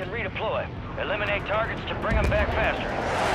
can redeploy. Eliminate targets to bring them back faster.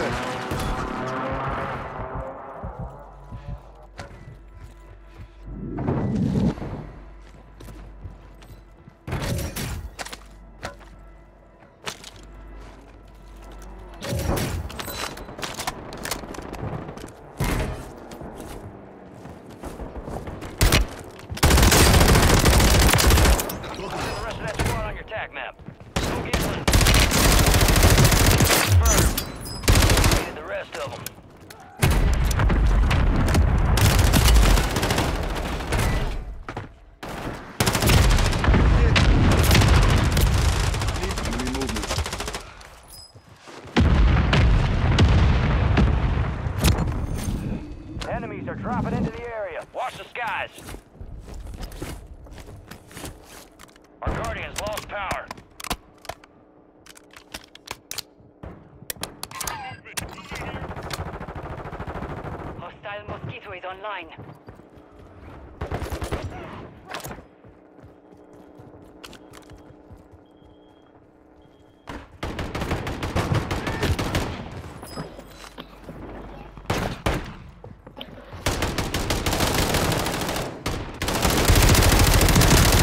Gas. Give me a sec. The rest of that squad on your tac map. Go get one. Confirmed. Needed the rest of them. Enemy movement. Enemies are dropping into the area. Watch the skies. Our Guardians lost power. Hostile Mosquito online.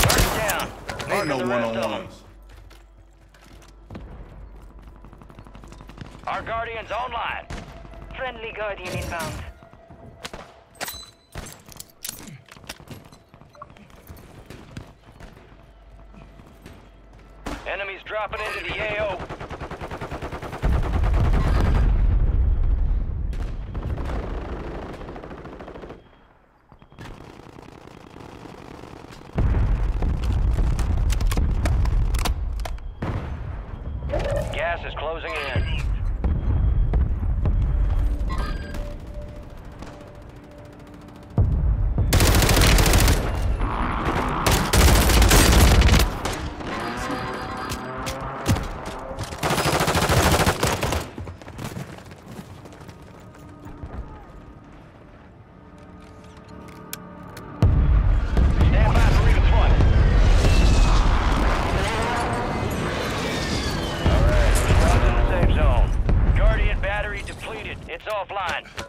Target. Ain't no the rest of them. one-on-ones. Our Guardians online. Friendly Guardian inbound. Enemies dropping into the AO. Gas is closing in. Offline.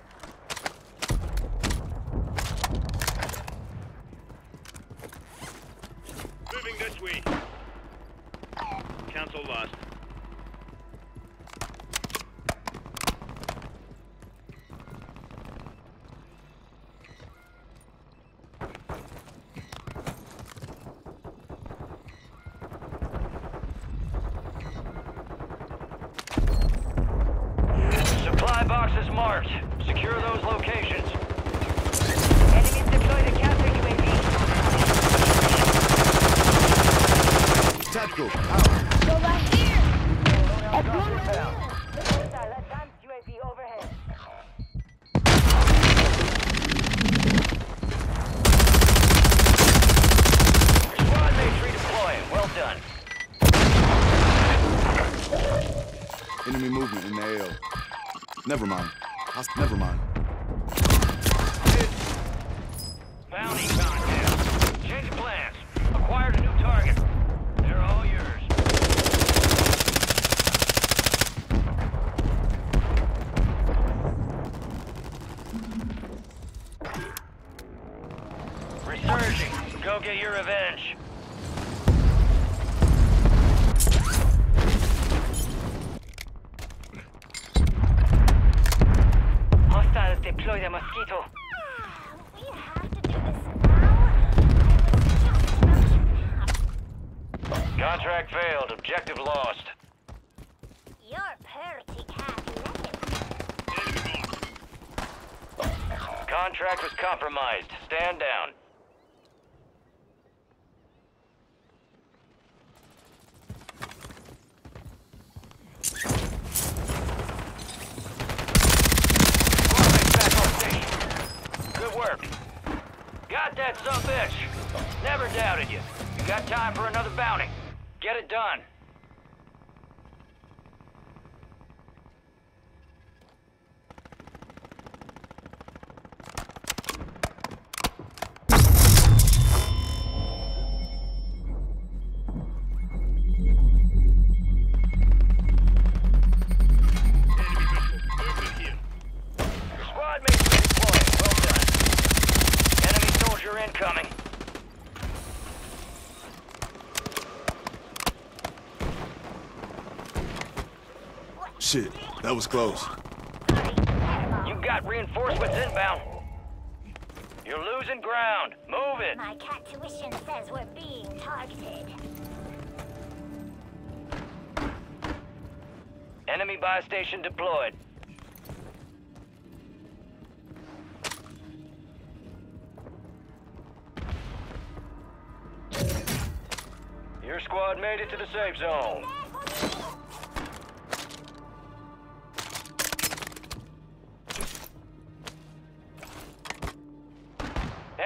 Marked. Secure those locations. Enemies deployed a counter UAV. Tactical. Out. Here! Redeploying. Well done. Enemy movement in the AO. Never mind. Host- never mind. Bounty contact. Change plans. Acquired a new target. They're all yours. Resurging. Go get your revenge. I was just Contract failed. Objective lost. You're pretty cat. Contract was compromised. Stand down. Squadmates back on station. Good work. Got that some bitch. Never doubted you. You got time for another bounty. Get it done. Shit, that was close. You got reinforcements inbound. You're losing ground. Move it. My cat tuition says we're being targeted. Enemy buy station deployed. Your squad made it to the safe zone.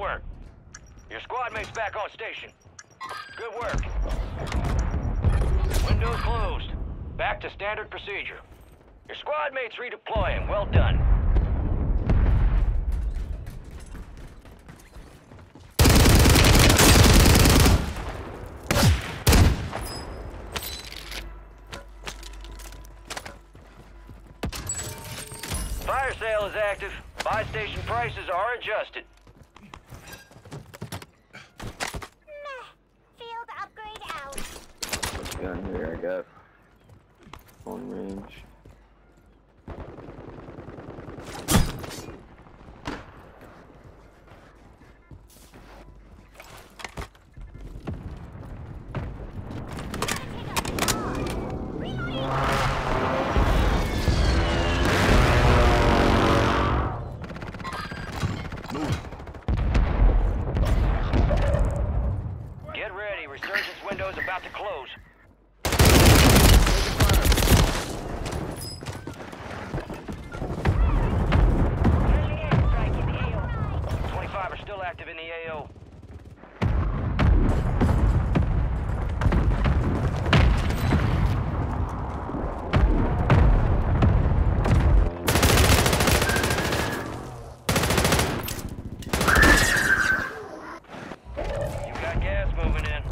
Work. Your squad mates back on station. Good work. Windows closed. Back to standard procedure. Your squad mates redeploying. Well done. Fire sale is active. Buy station prices are adjusted. Meh. Field upgrade out. What gun here I got? On range. Move. Get ready. Resurgence window is about to close. Friendly airstrike in the AO. 25 are still active in the AO. You got gas moving in.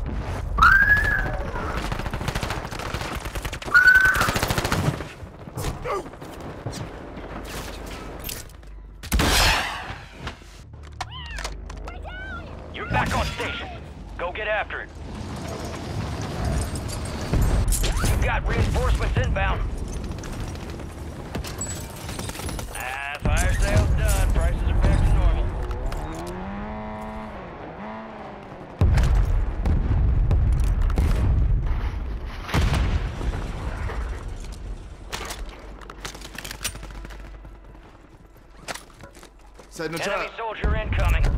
You're back on station. Go get after it. You got reinforcements inbound. Ah, fire sale's done. Prices are back to normal. Enemy trap. soldier incoming.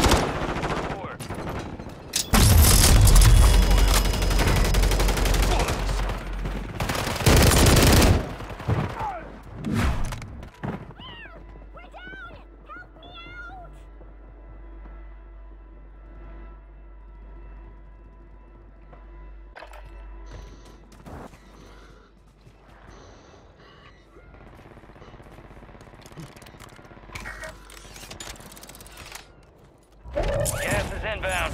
location.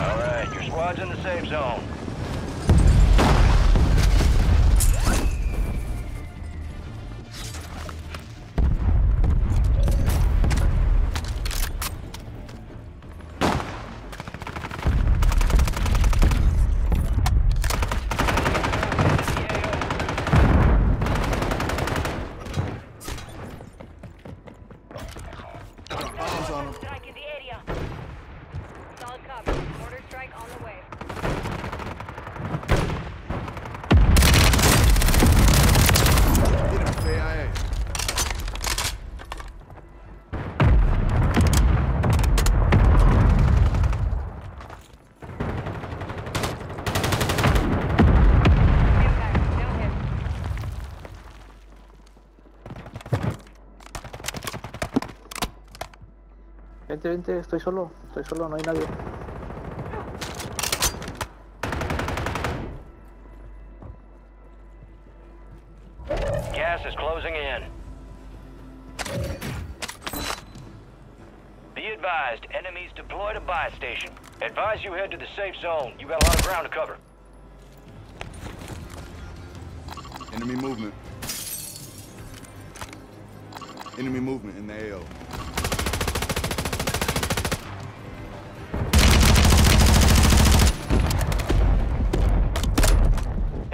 All right, your squad's in the safe zone. Vente, vente, estoy solo, estoy solo, no hay nadie. Gas is closing in. Be advised, enemies deployed a buy station. Advise you head to the safe zone. You got a lot of ground to cover. Enemy movement. Enemy movement in the AO.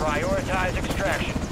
Prioritize extraction.